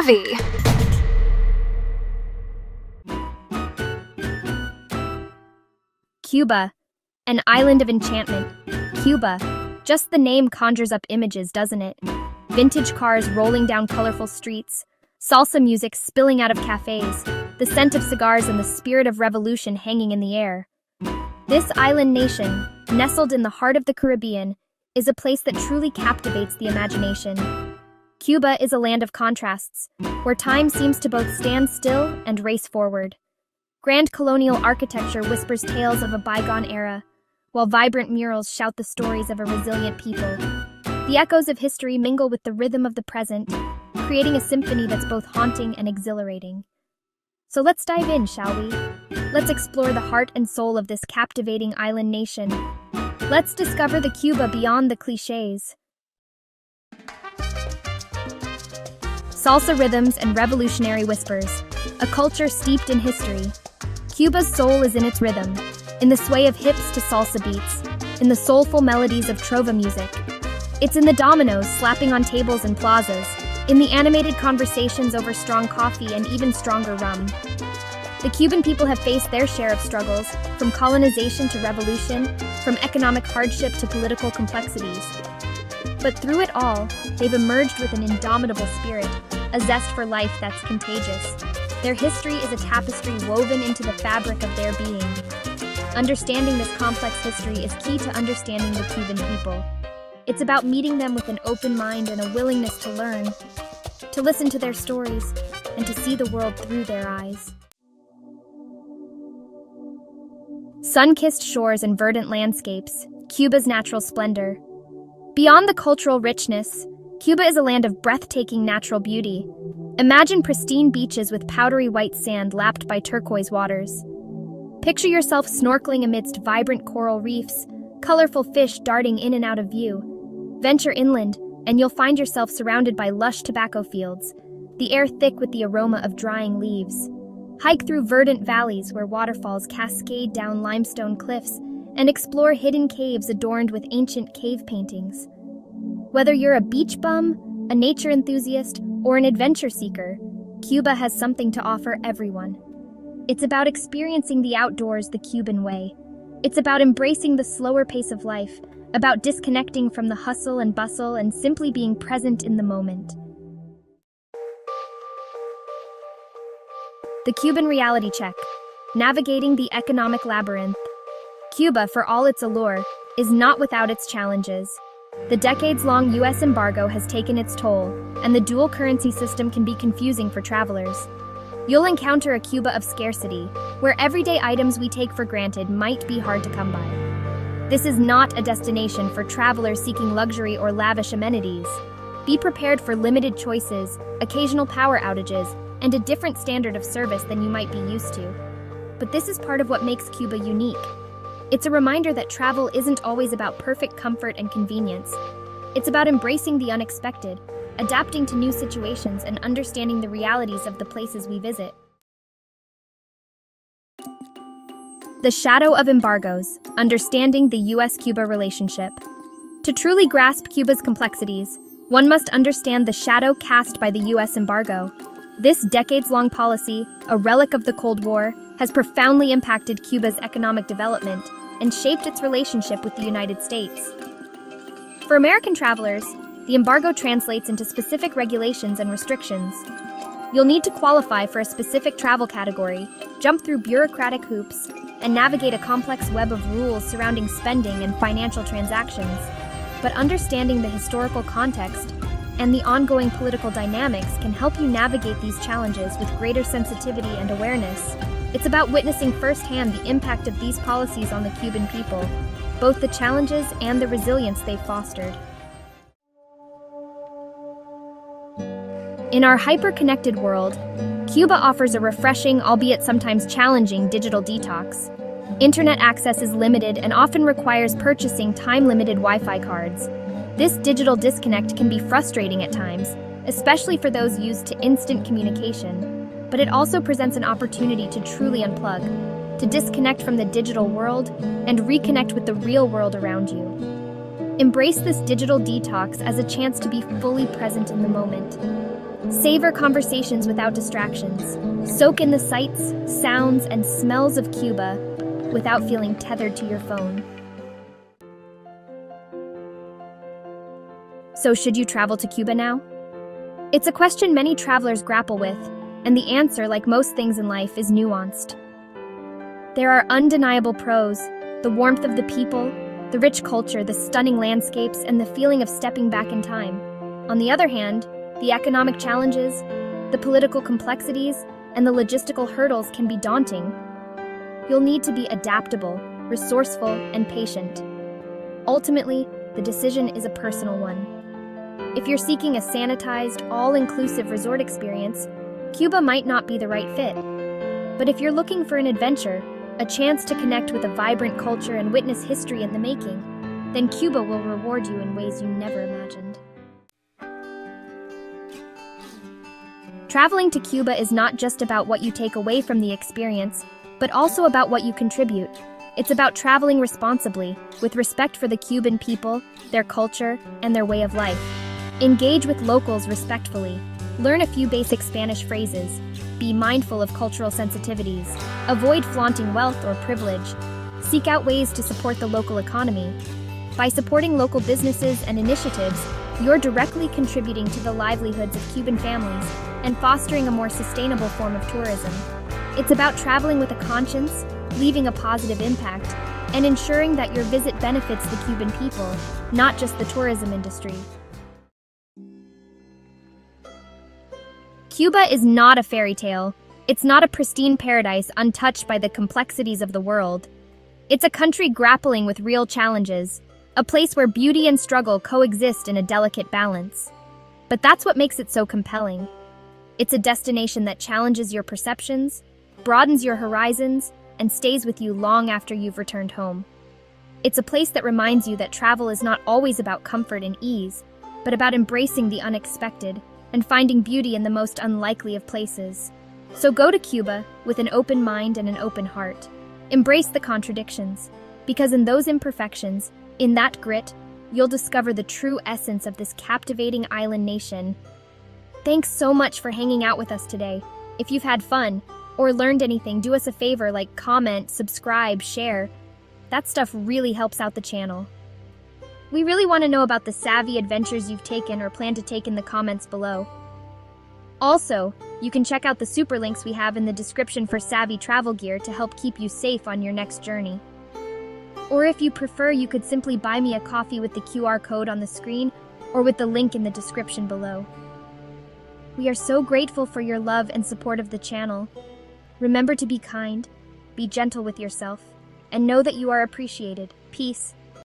savvy. Cuba, an island of enchantment. Cuba. Just the name conjures up images, doesn't it? Vintage cars rolling down colorful streets, salsa music spilling out of cafes, the scent of cigars and the spirit of revolution hanging in the air. This island nation, nestled in the heart of the Caribbean, is a place that truly captivates the imagination. Cuba is a land of contrasts, where time seems to both stand still and race forward. Grand colonial architecture whispers tales of a bygone era, while vibrant murals shout the stories of a resilient people. The echoes of history mingle with the rhythm of the present, creating a symphony that's both haunting and exhilarating. So let's dive in, shall we? Let's explore the heart and soul of this captivating island nation. Let's discover the Cuba beyond the cliches. Salsa rhythms and revolutionary whispers, a culture steeped in history. Cuba's soul is in its rhythm, in the sway of hips to salsa beats, in the soulful melodies of trova music. It's in the dominoes slapping on tables and plazas, in the animated conversations over strong coffee and even stronger rum. The Cuban people have faced their share of struggles, from colonization to revolution, from economic hardship to political complexities. But through it all, they've emerged with an indomitable spirit, a zest for life that's contagious. Their history is a tapestry woven into the fabric of their being. Understanding this complex history is key to understanding the Cuban people. It's about meeting them with an open mind and a willingness to learn, to listen to their stories, and to see the world through their eyes. Sun kissed shores and verdant landscapes, Cuba's natural splendor. Beyond the cultural richness, Cuba is a land of breathtaking natural beauty. Imagine pristine beaches with powdery white sand lapped by turquoise waters. Picture yourself snorkeling amidst vibrant coral reefs, colorful fish darting in and out of view. Venture inland, and you'll find yourself surrounded by lush tobacco fields, the air thick with the aroma of drying leaves. Hike through verdant valleys where waterfalls cascade down limestone cliffs, and explore hidden caves adorned with ancient cave paintings. Whether you're a beach bum, a nature enthusiast, or an adventure seeker, Cuba has something to offer everyone. It's about experiencing the outdoors the Cuban way. It's about embracing the slower pace of life, about disconnecting from the hustle and bustle and simply being present in the moment. The Cuban Reality Check Navigating the Economic Labyrinth. Cuba, for all its allure, is not without its challenges. The decades long U.S. embargo has taken its toll, and the dual currency system can be confusing for travelers. You'll encounter a Cuba of scarcity, where everyday items we take for granted might be hard to come by. This is not a destination for travelers seeking luxury or lavish amenities. Be prepared for limited choices, occasional power outages, and a different standard of service than you might be used to. But this is part of what makes Cuba unique. It's a reminder that travel isn't always about perfect comfort and convenience. It's about embracing the unexpected, adapting to new situations, and understanding the realities of the places we visit. The Shadow of Embargoes Understanding the US Cuba Relationship. To truly grasp Cuba's complexities, one must understand the shadow cast by the US embargo. This decades long policy, a relic of the Cold War, has profoundly impacted Cuba's economic development and shaped its relationship with the United States. For American travelers, the embargo translates into specific regulations and restrictions. You'll need to qualify for a specific travel category, jump through bureaucratic hoops, and navigate a complex web of rules surrounding spending and financial transactions. But understanding the historical context and the ongoing political dynamics can help you navigate these challenges with greater sensitivity and awareness. It's about witnessing firsthand the impact of these policies on the Cuban people, both the challenges and the resilience they've fostered. In our hyper-connected world, Cuba offers a refreshing, albeit sometimes challenging, digital detox. Internet access is limited and often requires purchasing time-limited Wi-Fi cards. This digital disconnect can be frustrating at times, especially for those used to instant communication. But it also presents an opportunity to truly unplug, to disconnect from the digital world and reconnect with the real world around you. Embrace this digital detox as a chance to be fully present in the moment. Savor conversations without distractions. Soak in the sights, sounds, and smells of Cuba without feeling tethered to your phone. So, should you travel to Cuba now? It's a question many travelers grapple with, and the answer, like most things in life, is nuanced. There are undeniable pros the warmth of the people, the rich culture, the stunning landscapes, and the feeling of stepping back in time. On the other hand, the economic challenges, the political complexities, and the logistical hurdles can be daunting. You'll need to be adaptable, resourceful, and patient. Ultimately, the decision is a personal one. If you're seeking a sanitized, all inclusive resort experience, Cuba might not be the right fit. But if you're looking for an adventure, a chance to connect with a vibrant culture and witness history in the making, then Cuba will reward you in ways you never imagined. Traveling to Cuba is not just about what you take away from the experience, but also about what you contribute. It's about traveling responsibly, with respect for the Cuban people, their culture, and their way of life. Engage with locals respectfully. Learn a few basic Spanish phrases, be mindful of cultural sensitivities. Avoid flaunting wealth or privilege. Seek out ways to support the local economy. By supporting local businesses and initiatives, you're directly contributing to the livelihoods of Cuban families and fostering a more sustainable form of tourism. It's about traveling with a conscience, leaving a positive impact, and ensuring that your visit benefits the Cuban people, not just the tourism industry. Cuba is not a fairy tale. It's not a pristine paradise untouched by the complexities of the world. It's a country grappling with real challenges, a place where beauty and struggle coexist in a delicate balance. But that's what makes it so compelling. It's a destination that challenges your perceptions, broadens your horizons, and stays with you long after you've returned home. It's a place that reminds you that travel is not always about comfort and ease, but about embracing the unexpected and finding beauty in the most unlikely of places. So go to Cuba with an open mind and an open heart. Embrace the contradictions, because in those imperfections, in that grit, you'll discover the true essence of this captivating island nation. Thanks so much for hanging out with us today. If you've had fun or learned anything, do us a favor like comment, subscribe, share. That stuff really helps out the channel. We really want to know about the savvy adventures you've taken or plan to take in the comments below. Also, you can check out the super links we have in the description for savvy travel gear to help keep you safe on your next journey. Or if you prefer, you could simply buy me a coffee with the QR code on the screen or with the link in the description below. We are so grateful for your love and support of the channel. Remember to be kind, be gentle with yourself, and know that you are appreciated. Peace.